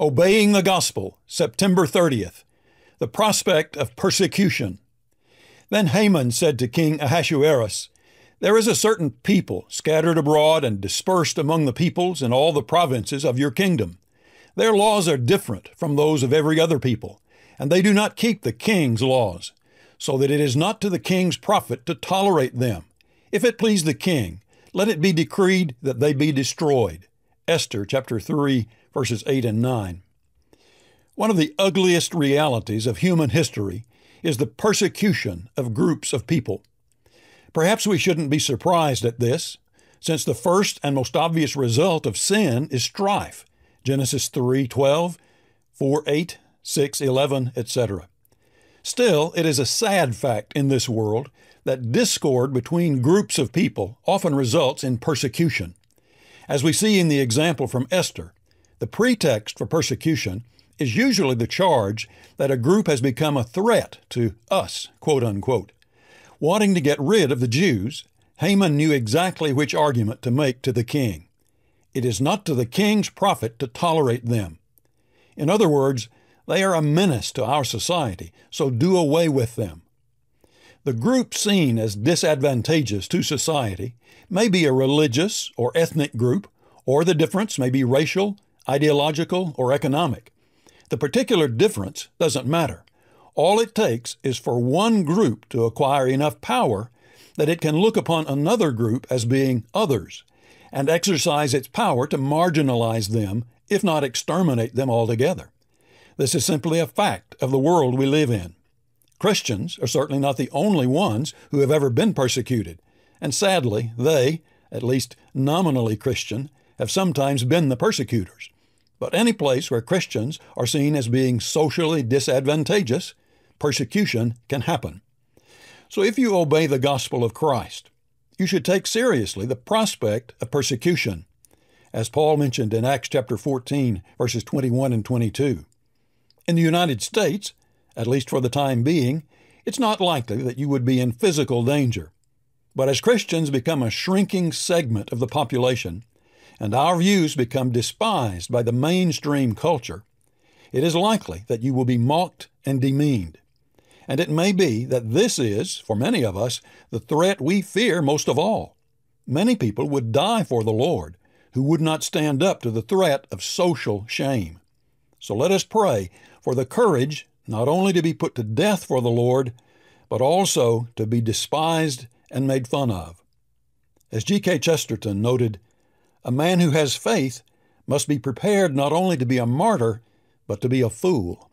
Obeying the Gospel, September 30th. The prospect of persecution. Then Haman said to King Ahasuerus, There is a certain people scattered abroad and dispersed among the peoples in all the provinces of your kingdom. Their laws are different from those of every other people, and they do not keep the king's laws, so that it is not to the king's profit to tolerate them. If it please the king, let it be decreed that they be destroyed. Esther chapter 3 verses 8 and 9. One of the ugliest realities of human history is the persecution of groups of people. Perhaps we shouldn't be surprised at this, since the first and most obvious result of sin is strife. Genesis 3:12, 4:8, 6:11, etc. Still, it is a sad fact in this world that discord between groups of people often results in persecution. As we see in the example from Esther, the pretext for persecution is usually the charge that a group has become a threat to us, quote unquote. Wanting to get rid of the Jews, Haman knew exactly which argument to make to the king. It is not to the king's profit to tolerate them. In other words, they are a menace to our society, so do away with them. The group seen as disadvantageous to society may be a religious or ethnic group, or the difference may be racial, ideological, or economic. The particular difference doesn't matter. All it takes is for one group to acquire enough power that it can look upon another group as being others and exercise its power to marginalize them, if not exterminate them altogether. This is simply a fact of the world we live in. Christians are certainly not the only ones who have ever been persecuted, and sadly, they, at least nominally Christian, have sometimes been the persecutors. But any place where Christians are seen as being socially disadvantageous, persecution can happen. So if you obey the gospel of Christ, you should take seriously the prospect of persecution, as Paul mentioned in Acts chapter 14, verses 21 and 22. In the United States, at least for the time being, it's not likely that you would be in physical danger. But as Christians become a shrinking segment of the population, and our views become despised by the mainstream culture, it is likely that you will be mocked and demeaned. And it may be that this is, for many of us, the threat we fear most of all. Many people would die for the Lord who would not stand up to the threat of social shame. So let us pray for the courage not only to be put to death for the Lord, but also to be despised and made fun of. As G.K. Chesterton noted, a man who has faith must be prepared not only to be a martyr, but to be a fool.